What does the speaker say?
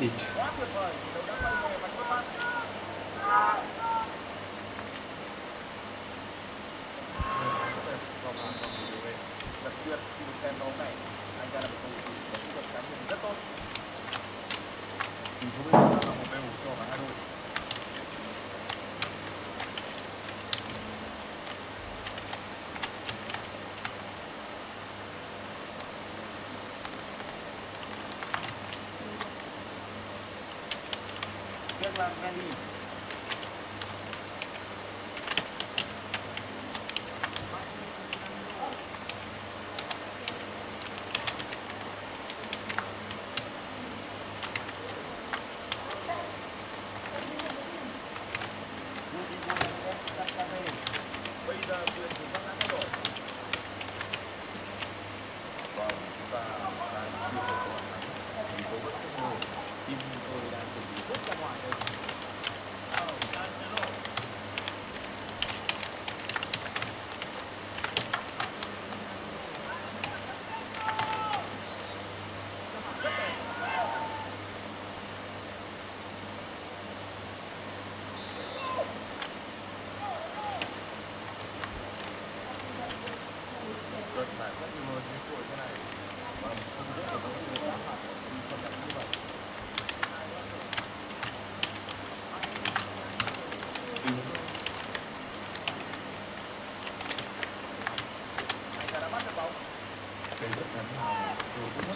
ít. tuyệt đặc biệt khi được xem đấu này anh ta là một cầu thủ có kỹ thuật cá nhân rất tốt tỷ số bây giờ là một đều cho cả hai đội là Mendy bây giờ quyền các đã thay đổi chúng ta tôi đang chuẩn bị rất ra ngoài đây 对对对。